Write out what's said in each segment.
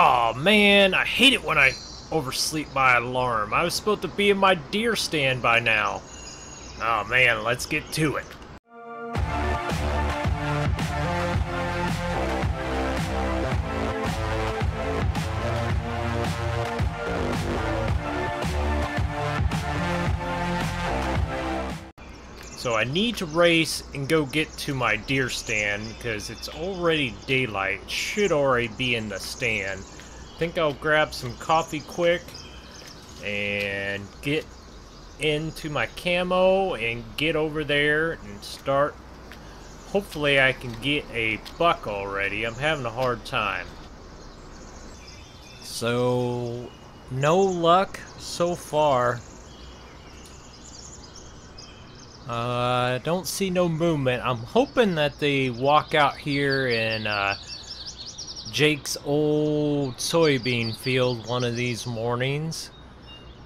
Oh man, I hate it when I oversleep my alarm. I was supposed to be in my deer stand by now. Oh man, let's get to it. I need to race and go get to my deer stand because it's already daylight. It should already be in the stand. think I'll grab some coffee quick and get into my camo and get over there and start. Hopefully I can get a buck already. I'm having a hard time. So, no luck so far. I uh, don't see no movement. I'm hoping that they walk out here in uh, Jake's old soybean field one of these mornings,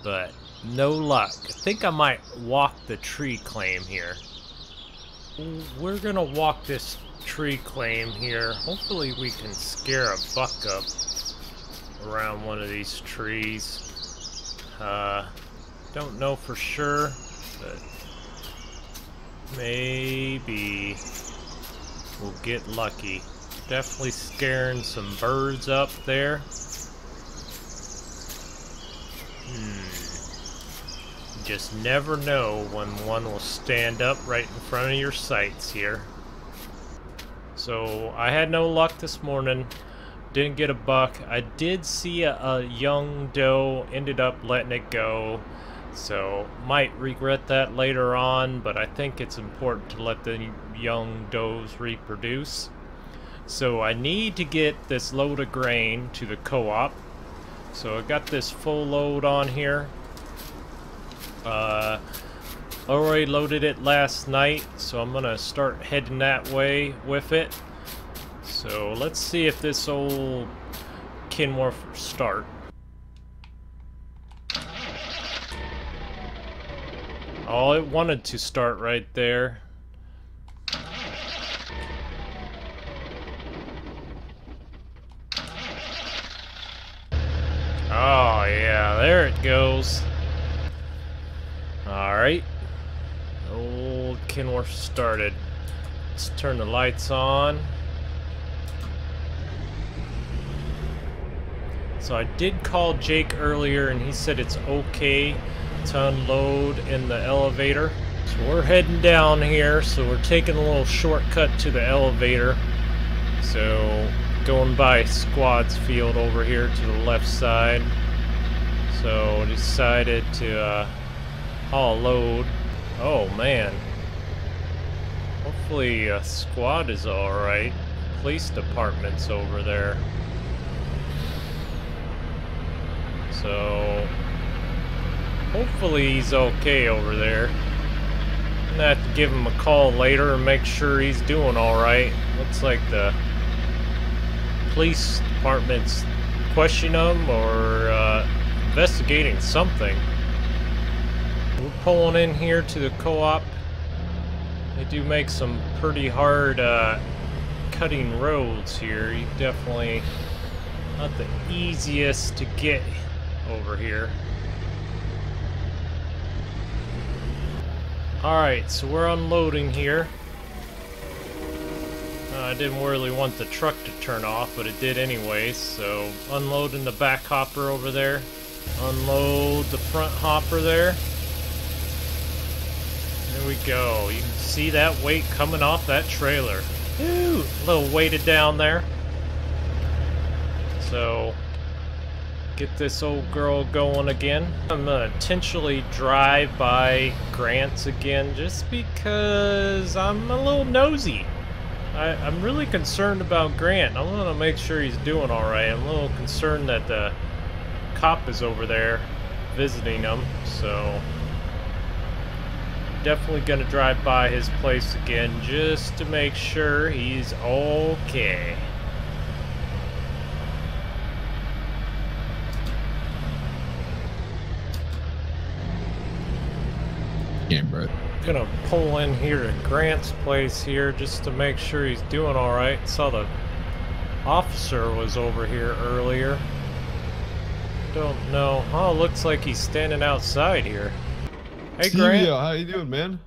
but no luck. I think I might walk the tree claim here. We're gonna walk this tree claim here. Hopefully we can scare a buck up around one of these trees. Uh, don't know for sure, but Maybe we'll get lucky. Definitely scaring some birds up there. Hmm. Just never know when one will stand up right in front of your sights here. So I had no luck this morning. Didn't get a buck. I did see a, a young doe. Ended up letting it go. So, might regret that later on, but I think it's important to let the young does reproduce. So I need to get this load of grain to the co-op. So I got this full load on here. Uh, already loaded it last night, so I'm gonna start heading that way with it. So let's see if this old Kenworth start. Oh, it wanted to start right there. Oh, yeah, there it goes. Alright. Old Kenworth started. Let's turn the lights on. So I did call Jake earlier and he said it's okay to unload in the elevator. So we're heading down here, so we're taking a little shortcut to the elevator. So going by squads field over here to the left side. So decided to uh, haul load. Oh man. Hopefully a squad is alright. Police department's over there. So Hopefully he's okay over there. I'm gonna have to give him a call later and make sure he's doing alright. Looks like the police department's questioning him or uh, investigating something. We're pulling in here to the co-op. They do make some pretty hard uh, cutting roads here. You definitely not the easiest to get over here. Alright, so we're unloading here. Uh, I didn't really want the truck to turn off, but it did anyway, so unloading the back hopper over there. Unload the front hopper there. There we go. You can see that weight coming off that trailer. Ooh, a little weighted down there. So, get this old girl going again. I'm gonna intentionally drive by Grant's again just because I'm a little nosy. I, am really concerned about Grant. I want to make sure he's doing alright. I'm a little concerned that the cop is over there visiting him, so definitely gonna drive by his place again just to make sure he's okay. Bro. Gonna pull in here to Grant's place here just to make sure he's doing alright. Saw the officer was over here earlier. Don't know. Oh, looks like he's standing outside here. Hey, Grant. Stevie, how you doing, man?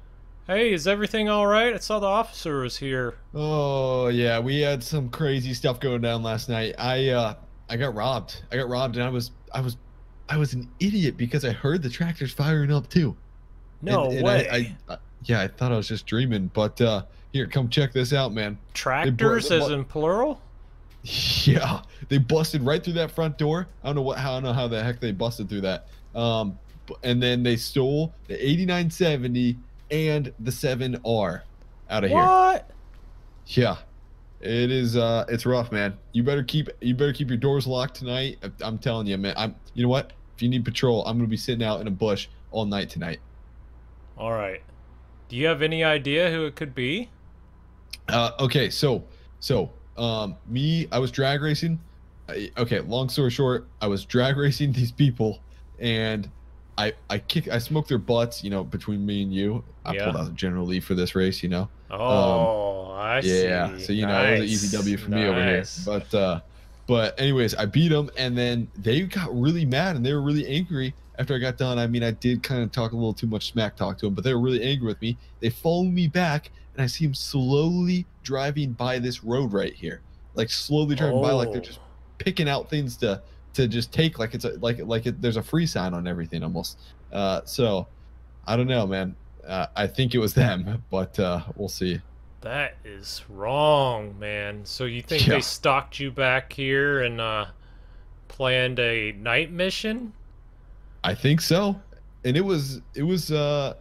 Hey, is everything all right? I saw the officer was here. Oh yeah, we had some crazy stuff going down last night. I uh, I got robbed. I got robbed, and I was, I was, I was an idiot because I heard the tractors firing up too. No and, and way. I, I, I, yeah, I thought I was just dreaming, but uh, here, come check this out, man. Tractors, as in plural? Yeah, they busted right through that front door. I don't know what, how, I don't know how the heck they busted through that. Um, and then they stole the 8970 and the 7R out of here. What? Yeah, it is. Uh, it's rough, man. You better keep you better keep your doors locked tonight. I'm telling you, man. I'm. You know what? If you need patrol, I'm gonna be sitting out in a bush all night tonight. All right. Do you have any idea who it could be? Uh, okay, so so um, me, I was drag racing. I, okay, long story short, I was drag racing these people, and I I kick I smoked their butts. You know, between me and you, I Yeah. pulled out the General Lee for this race. You know. Oh, I see. Yeah, so you know it was an easy W for me over here. But uh, but anyways, I beat them, and then they got really mad and they were really angry after I got done. I mean, I did kind of talk a little too much smack talk to them, but they were really angry with me. They followed me back, and I see them slowly driving by this road right here, like slowly driving by, like they're just Oh. picking out things to to just take, like it's a like like it, there's a free sign on everything almost. Uh, so I don't know, man. Uh, I think it was them, but uh, we'll see. That is wrong, man. So you think Yeah. they stalked you back here and uh planned a night mission? I think so. And it was it was uh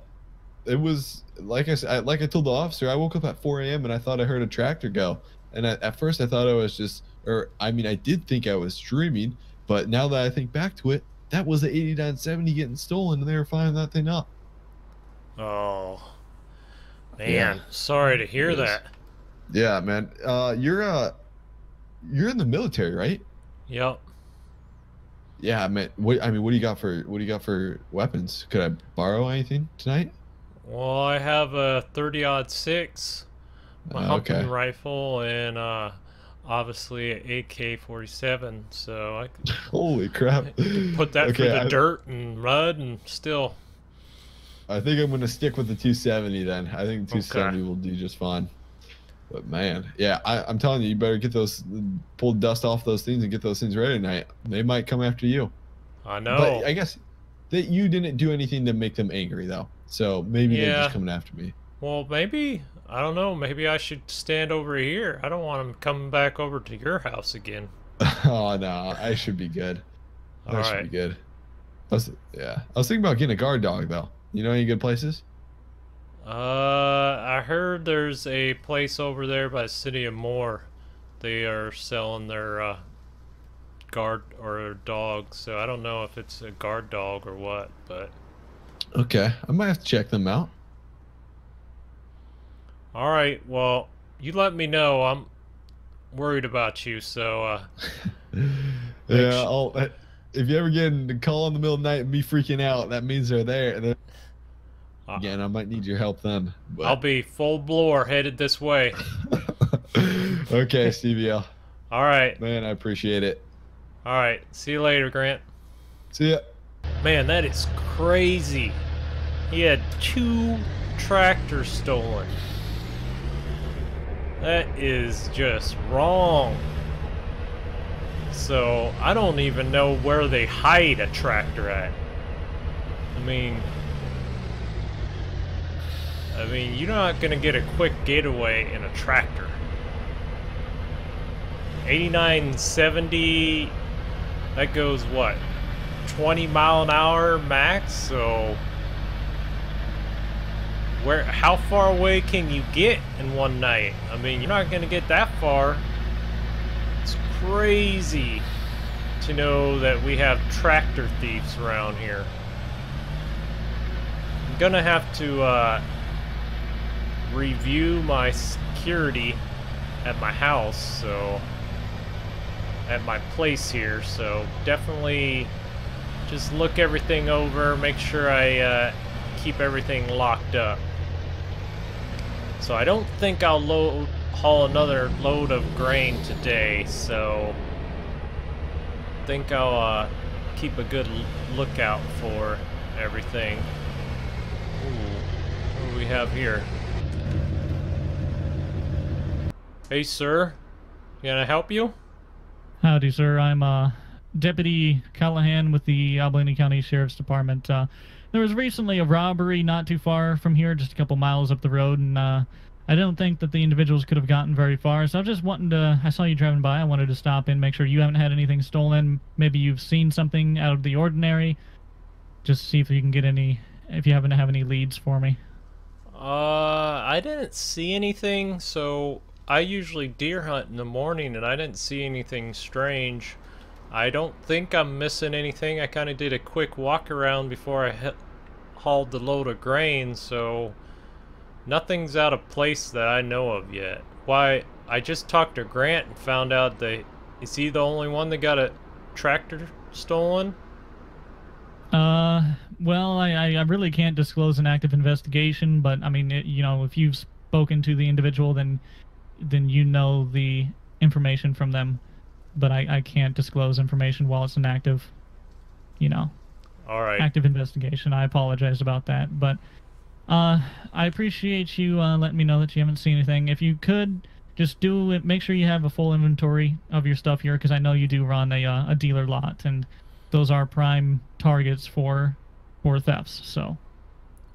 it was like I said like I told the officer, I woke up at 4 a.m. and I thought I heard a tractor go. And at, at first I thought I was just or I mean I did think I was dreaming, but now that I think back to it, that was the 8970 getting stolen and they were firing that thing up. Oh. Man, Yeah. sorry to hear that. Yeah, man. Uh you're uh you're in the military, right? Yep. Yeah, man. What I mean, what do you got for what do you got for weapons? Could I borrow anything tonight? Well, I have a 30 odd 6, my Uh, hunting okay. rifle, and uh, obviously an AK 47. So I could Holy crap. put that Okay, through the I- dirt and mud and still. I think I'm gonna stick with the 270 then. I think 270 will do just fine. But man, yeah, I, I'm telling you, you better get those, pull dust off those things and get those things ready tonight. They might come after you. I know. But I guess that you didn't do anything to make them angry though. So maybe they're just coming after me. Well, maybe I don't know. Maybe I should stand over here. I don't want them coming back over to your house again. oh no, I should be good. All I should right. be good. I was, yeah, I was thinking about getting a guard dog though. You know any good places? Uh, I heard there's a place over there by the city of Moore. They are selling their uh, guard or dog. So I don't know if it's a guard dog or what, but Okay, I might have to check them out. all right. Well, you let me know. I'm worried about you. So uh, yeah, I'll, if you ever get a call in the middle of the night and me freaking out, that means they're there. Uh, again, I might need your help then. But... I'll be full blower headed this way. okay, Stevie L. All right. Man, I appreciate it. All right. See you later, Grant. See ya. Man, that is crazy. He had two tractors stolen. That is just wrong. So, I don't even know where they hide a tractor at. I mean, I mean, you're not gonna get a quick getaway in a tractor. 8970, that goes what? 20 mile an hour max, so where how far away can you get in one night? I mean, you're not going to get that far. It's crazy to know that we have tractor thieves around here. I'm going to have to uh, review my security at my house, so at my place here, so definitely just look everything over, make sure I uh, keep everything locked up. So I don't think I'll load haul another load of grain today, so I think I'll uh, keep a good lookout for everything. Ooh, what do we have here? Hey, sir. Can I help you? Howdy, sir. I'm uh, Deputy Callahan with the Albany County Sheriff's Department. Uh, there was recently a robbery not too far from here, just a couple miles up the road, and uh, I don't think that the individuals could have gotten very far. So I was just wanting to. I saw you driving by. I wanted to stop in, make sure you haven't had anything stolen. Maybe you've seen something out of the ordinary. Just see if you can get any. If you happen to have any leads for me. Uh, I didn't see anything. So I usually deer hunt in the morning, and I didn't see anything strange. I don't think I'm missing anything. I kind of did a quick walk around before I hauled the load of grain, so nothing's out of place that I know of yet. Why, I just talked to Grant and found out that is he the only one that got a tractor stolen? Uh, well, I, I really can't disclose an active investigation, but I mean, it, you know, if you've spoken to the individual, then then you know the information from them. But I, I can't disclose information while it's an active, you know, all right, active investigation. I apologize about that, but uh, I appreciate you uh, letting me know that you haven't seen anything. If you could just do it, make sure you have a full inventory of your stuff here, because I know you do run a uh, a dealer lot, and those are prime targets for for thefts. So.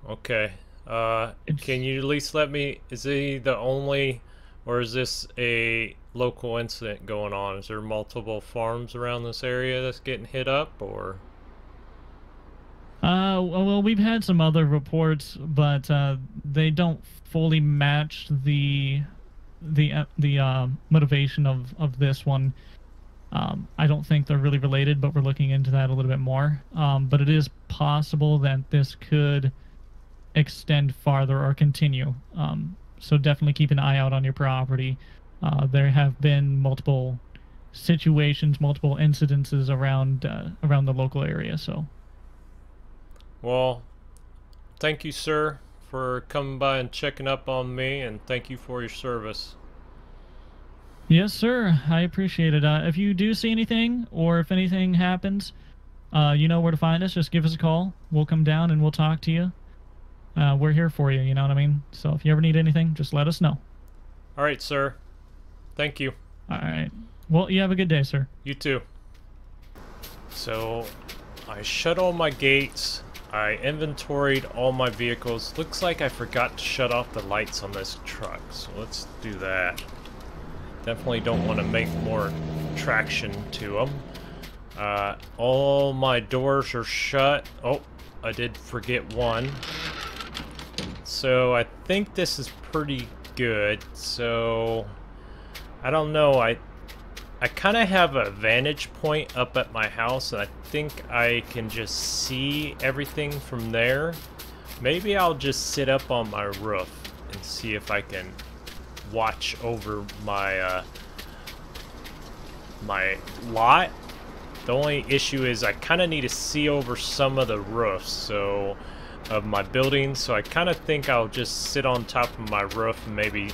Okay. Uh, can you at least let me? Is he the only, or is this a local incident going on? Is there multiple farms around this area that's getting hit up, or? Uh, well, we've had some other reports, but uh, they don't fully match the the uh, the uh, motivation of of this one. Um, I don't think they're really related, but we're looking into that a little bit more. Um, but it is possible that this could extend farther or continue. Um, so definitely keep an eye out on your property. Uh, there have been multiple situations, multiple incidences around uh, around the local area. So well, thank you, sir, for coming by and checking up on me, and thank you for your service. Yes, sir. I appreciate it. Uh, if you do see anything, or if anything happens, uh, you know where to find us. Just give us a call. We'll come down and we'll talk to you. Uh, we're here for you, you know what I mean? So if you ever need anything, just let us know. All right, sir. Thank you. All right. Well, you have a good day, sir. You too. So, I shut all my gates I inventoried all my vehicles. Looks like I forgot to shut off the lights on this truck, so let's do that. Definitely don't want to make more traction to them. Uh, all my doors are shut. Oh, I did forget one. So I think this is pretty good. So I don't know. I I kind of have a vantage point up at my house, and I think I can just see everything from there. Maybe I'll just sit up on my roof and see if I can watch over my uh, my lot. The only issue is I kind of need to see over some of the roofs, so of my building. So I kind of think I'll just sit on top of my roof and maybe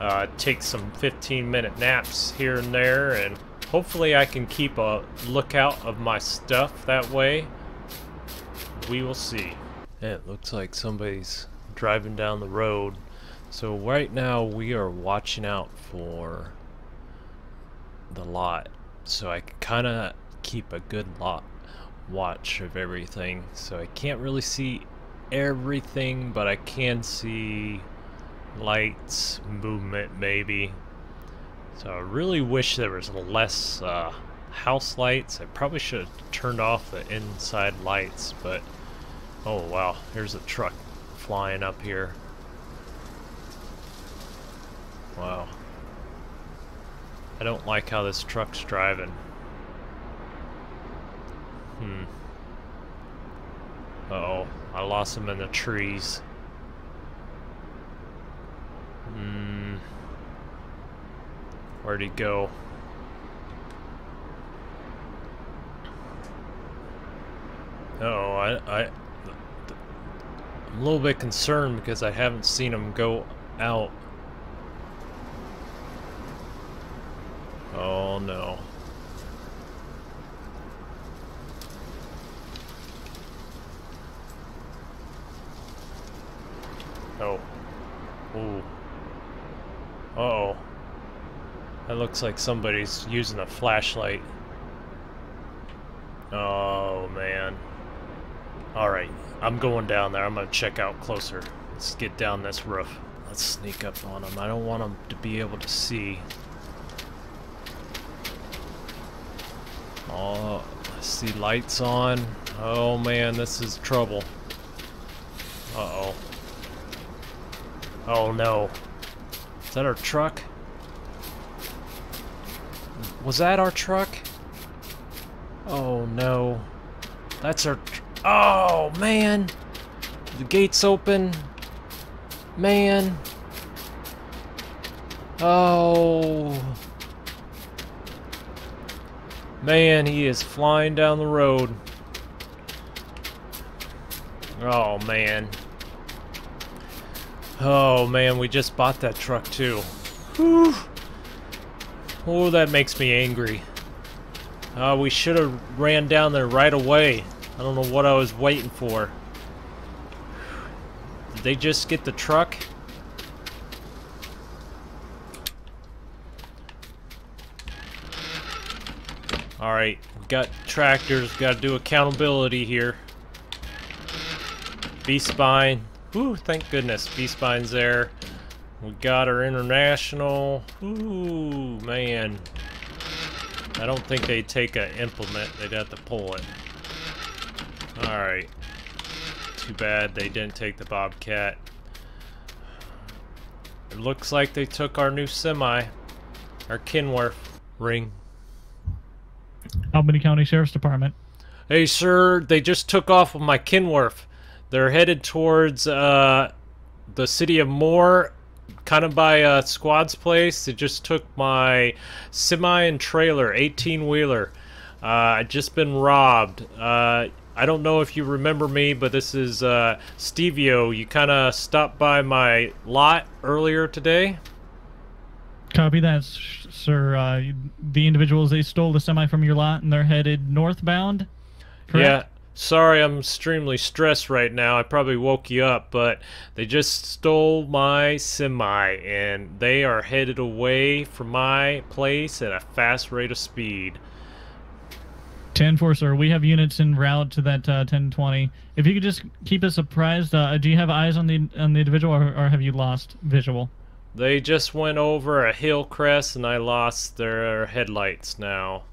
uh, take some 15 minute naps here and there and hopefully I can keep a lookout of my stuff that way. We will see. It looks like somebody's driving down the road. So right now we are watching out for the lot. So I can kind of keep a good lot watch of everything. So I can't really see everything, but I can see lights, movement maybe. So I really wish there was less uh, house lights. I probably should have turned off the inside lights, but oh wow, here's a truck flying up here. Wow. I don't like how this truck's driving. Hmm. Uh oh I lost him in the trees. Hmm. Where'd he go? Oh, I, I, I'm a little bit concerned because I haven't seen him go out. Oh no. Oh. Ooh. Uh oh. That looks like somebody's using a flashlight. Oh man. Alright, I'm going down there. I'm gonna check out closer. Let's get down this roof. Let's sneak up on them. I don't want them to be able to see. Oh, I see lights on. Oh man, this is trouble. Uh-oh. Oh no. Is that our truck? Was that our truck? Oh no. That's our... Oh man! The gate's open. Man. Oh. Man, he is flying down the road. Oh, man. Oh, man, we just bought that truck, too. Whew. Oh, that makes me angry. Uh, we should have ran down there right away. I don't know what I was waiting for. Did they just get the truck? Alright, got tractors, got to do accountability here. B-Spine. Whew, thank goodness. B-Spine's there. We got our international. Ooh, man. I don't think they'd take an implement. They'd have to pull it. Alright. Too bad they didn't take the Bobcat. It looks like they took our new semi. Our Kenworth. Ring. Albany County Sheriff's Department. Hey, sir, they just took off with my Kenworth. They're headed towards uh, the city of Moore, kind of by uh, Squad's place. They just took my semi and trailer, 18 wheeler. Uh, I just been robbed. Uh, I don't know if you remember me, but this is uh, Stevio. You kind of stopped by my lot earlier today. Copy that, sir. Uh, the individuals they stole the semi from your lot and they're headed northbound. Correct? Yeah. Sorry, I'm extremely stressed right now. I probably woke you up, but they just stole my semi and they are headed away from my place at a fast rate of speed. 10 4, sir. We have units en route to that uh, 1020. If you could just keep us apprised, uh, do you have eyes on the on the individual or, or have you lost visual? They just went over a hill crest and I lost their headlights now.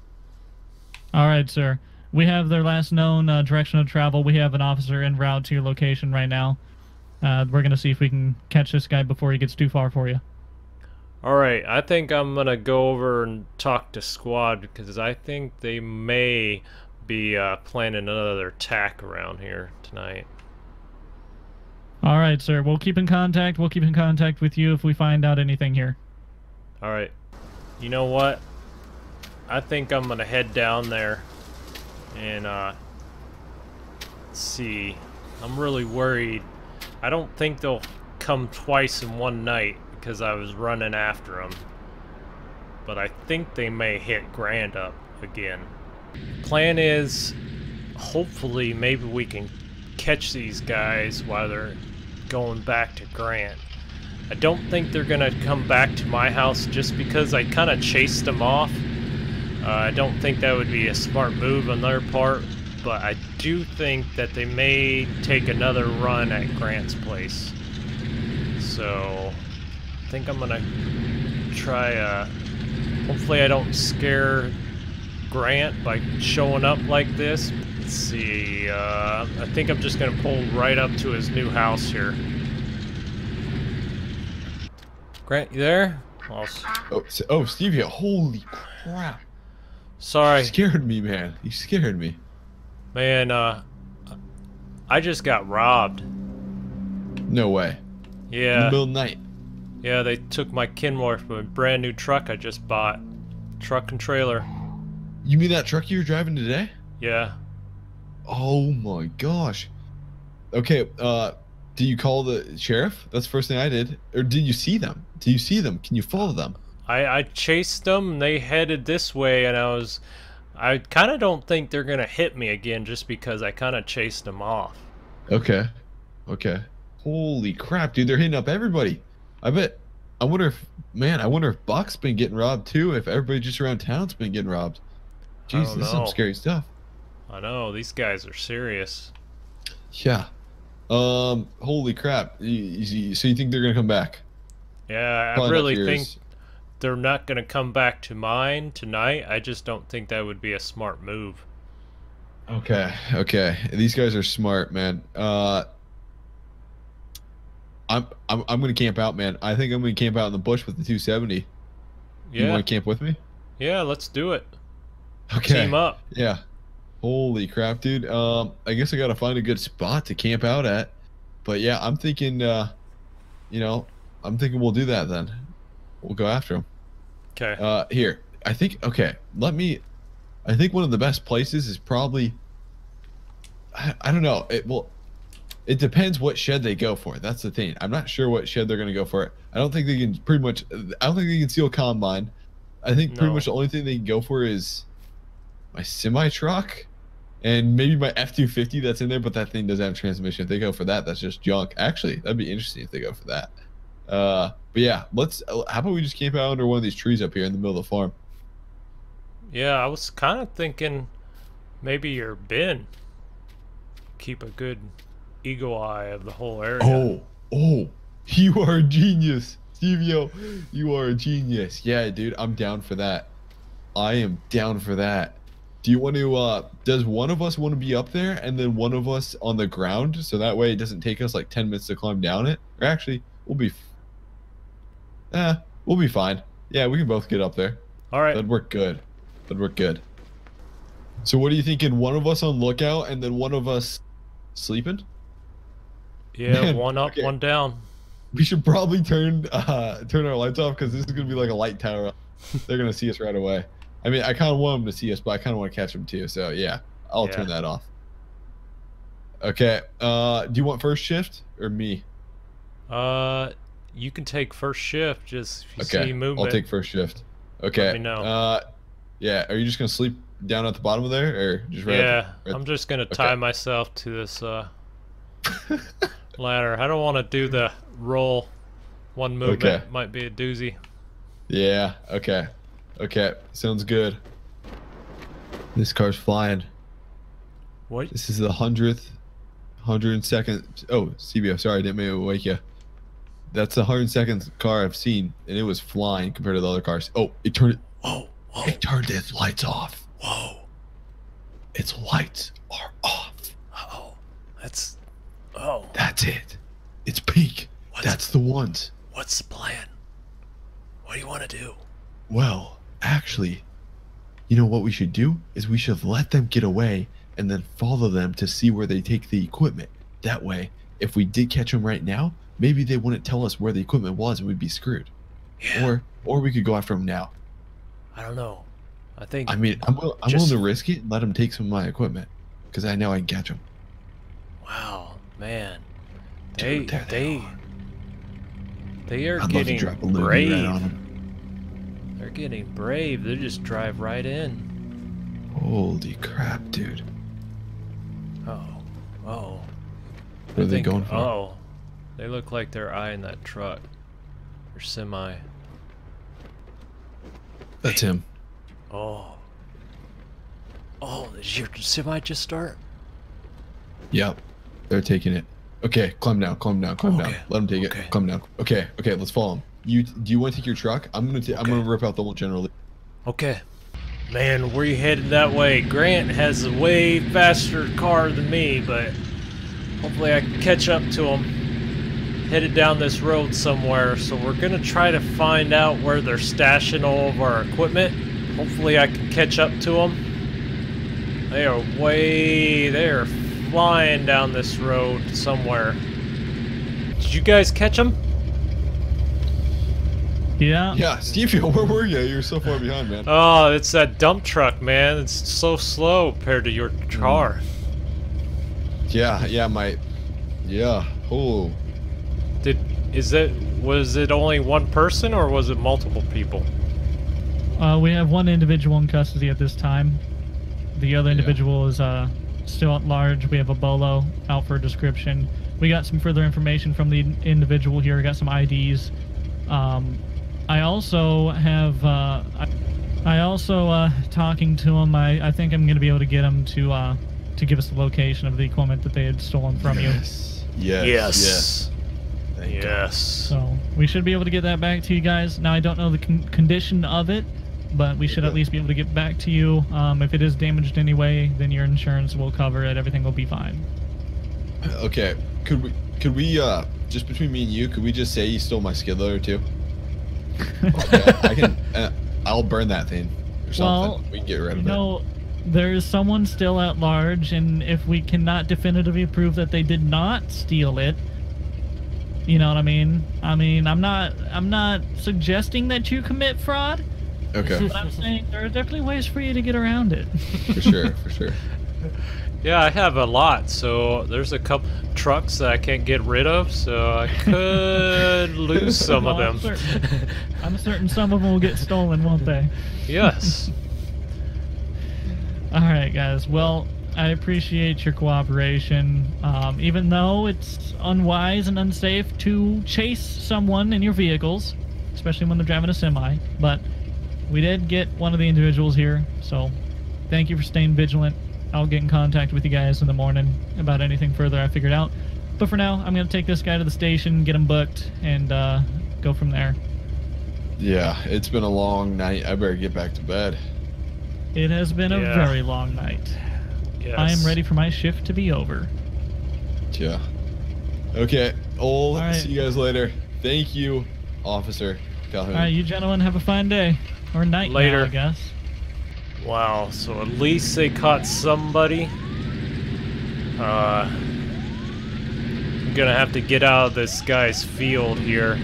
All right, sir. We have their last known uh, direction of travel. We have an officer en route to your location right now. Uh, we're going to see if we can catch this guy before he gets too far for you. Alright, I think I'm going to go over and talk to squad because I think they may be uh, planning another attack around here tonight. All right, sir. We'll keep in contact. We'll keep in contact with you if we find out anything here. All right. You know what? I think I'm going to head down there and uh see. I'm really worried. I don't think they'll come twice in one night because I was running after them. But I think they may hit Grant up again. Plan is hopefully maybe we can catch these guys while they're going back to Grant. I don't think they're going to come back to my house just because I kind of chased them off. Uh, I don't think that would be a smart move on their part, but I do think that they may take another run at Grant's place. So, I think I'm to try, uh, hopefully I don't scare Grant by showing up like this. Let's see, uh, I think I'm just to pull right up to his new house here. Grant, you there? Oh, oh Stevie, holy crap. Sorry. You scared me, man. You scared me. Man, uh, I just got robbed. No way. Yeah. In the middle of the night. Yeah, they took my Kenworth, my brand new truck I just bought. Truck and trailer. You mean that truck you were driving today? Yeah. Oh my gosh. Okay, uh, do you call the sheriff? That's the first thing I did. Or did you see them? Do you see them? Can you follow them? I I chased them. And they headed this way, and I was. I kind of don't think they're gonna hit me again, just because I kind of chased them off. Okay. Okay. Holy crap, dude! They're hitting up everybody. I bet. I wonder if, man, I wonder if Buck's been getting robbed too. If everybody just around town's been getting robbed. I Jeez, this is some scary stuff. I know these guys are serious. Yeah. Um. Holy crap. So you think they're gonna come back? Yeah, I Probably not really think they're not gonna come back to mine tonight. I just don't think that would be a smart move. Okay. Okay. These guys are smart, man. Uh. I'm I'm I'm gonna camp out, man. I think I'm gonna camp out in the bush with the 270. Yeah. You want to camp with me? yeah, let's do it. Okay. Team up. Yeah. Holy crap, dude. Um, I guess I gotta find a good spot to camp out at. But yeah, I'm thinking, uh, you know, I'm thinking we'll do that then. We'll go after him. Okay. Uh, here, I think. Okay, let me. I think one of the best places is probably. I, I don't know. It well, it depends what shed they go for. That's the thing. I'm not sure what shed they're gonna go for. I don't think they can pretty much. I don't think they can steal combine. I think pretty No. much the only thing they can go for is my semi truck and maybe my F two fifty that's in there, but that thing doesn't have transmission. If they go for that, that's just junk. Actually, that'd be interesting if they go for that. Uh, but yeah, let's. How about we just camp out under one of these trees up here in the middle of the farm? Yeah, I was kind of thinking maybe your bin. Keep a good eagle eye of the whole area. Oh, oh, you are a genius, Stevio. You are a genius. Yeah, dude, I'm down for that. I am down for that. Do you want to? uh Does one of us want to be up there and then one of us on the ground, so that way it doesn't take us like ten minutes to climb down it? Or actually, we'll be. Eh, we'll be fine. Yeah, we can both get up there. All right. That'd work good. That'd work good. So, what are you thinking? One of us on lookout and then one of us sleeping? Yeah, Man, one up, okay. one down. We should probably turn uh turn our lights off because this is gonna be like a light tower. They're gonna see us right away. I mean, I kind of want them to see us, but I kind of want to catch them too. So yeah, I'll Yeah. turn that off. Okay. Uh, do you want first shift or me? Uh, you can take first shift. Just if you Okay, see movement. I'll take first shift. Okay. Let me know. Uh, yeah. Are you just gonna sleep down at the bottom of there, or just right? yeah, right I'm just gonna tie Okay. myself to this uh ladder. I don't want to do the roll. One movement Okay. might be a doozy. Yeah. Okay. Okay. Sounds good. This car's flying. What? This is the hundredth, hundred and second. Oh, CBO. Sorry, I didn't mean to wake you. That's the hundred second car I've seen, and it was flying compared to the other cars. Oh, it turned. Whoa! Whoa! It turned its lights off. Whoa! Its lights are off. Oh, that's. Oh, That's it. It's pink. What's- That's the ones. what's the plan? What do you want to do? Well, actually, you know what we should do is we should let them get away and then follow them to see where they take the equipment. That way, if we did catch them right now, maybe they wouldn't tell us where the equipment was and we'd be screwed. Yeah. Or or we could go after them now. I don't know. I think. I mean, I'm, will, I'm Just- willing to risk it and let them take some of my equipment because I know I can catch them. wow, man. They Dude, they they are. they are getting brave. right on them. They're getting brave. They just drive right in. Holy crap, dude! Oh, oh. What are they going for? Oh, they look like they're eyeing that truck. Or semi. That's him. Oh. Oh, did your semi just start? Yep, they're taking it. Okay, climb down, climb down, climb down. Okay, Let them take okay. it. Climb down. Okay, okay, let's follow them. You do you want to take your truck? I'm gonna ta- I'm gonna rip out the whole General Lee. Okay. Man, we're headed that way. Grant has a way faster car than me, but hopefully I can catch up to him. Headed down this road somewhere, so we're gonna try to find out where they're stashing all of our equipment. Hopefully I can catch up to them. They are way, they are flying down this road somewhere. Did you guys catch them? Yeah. Yeah, Stevie, where were you? You're so far behind, man. Oh, it's that dump truck, man. It's so slow compared to your mm. car. Yeah, yeah, my, yeah. Oh, Did is it was it only one person or was it multiple people? Uh, we have one individual in custody at this time. The other Yeah. individual is uh, still at large. We have a bolo out for a description. We got some further information from the individual here. We got some IDs. Um, I also have. Uh, I, I also uh, talking to him. I, I think I'm going to be able to get him to uh, to give us the location of the equipment that they had stolen from you. Yes. Yes. Yes. Thank God. Yes. So we should be able to get that back to you guys. Now I don't know the con- condition of it, but we should at least be able to get back to you. Um, if it is damaged anyway, then your insurance will cover it. Everything will be fine. Okay. Could we? Could we? Uh, just between me and you, could we just say you stole my skid loader too? Okay, I can. Uh, I'll burn that thing or something. Well, we can get rid you of know, there is someone still at large, and if we cannot definitively prove that they did not steal it, you know what I mean? I mean, I'm not, I'm not suggesting that you commit fraud. Okay. But I'm saying there are definitely ways for you to get around it. For sure. For sure. Yeah, I have a lot, so there's a couple trucks that I can't get rid of, so I could lose some of Well, I'm them. certain- I'm certain some of them will get stolen, won't they? yes. All right, guys. Well, I appreciate your cooperation. Um, even though it's unwise and unsafe to chase someone in your vehicles, especially when they're driving a semi, but we did get one of the individuals here, so thank you for staying vigilant. I'll get in contact with you guys in the morning about anything further I figured out. But for now, I'm going to take this guy to the station, get him booked, and uh, go from there. Yeah. It's been a long night. I better get back to bed. It has been a very long night. Yes. I am ready for my shift to be over. Yeah. Okay. I'll right. see you guys later. Thank you, Officer Calhoun. All right, you gentlemen have a fine day or night now, Later. I guess. Wow, so at least they caught somebody. Uh, I'm gonna have to get out of this guy's field here.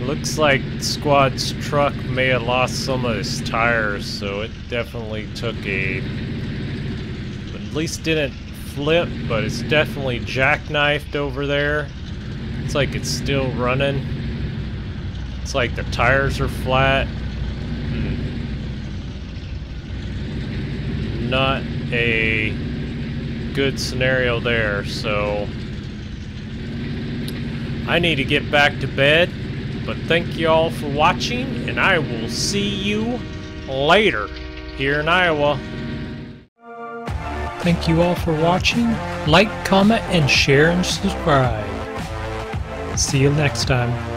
Looks like Squad's truck may have lost some of his tires, so it definitely took a. At least didn't flip, but it's definitely jackknifed over there. It's like it's still running. It's like the tires are flat. Not a good scenario there, so I need to get back to bed. But thank you all for watching, and I will see you later here in Iowa. Thank you all for watching. Like, comment, and share and subscribe. See you next time.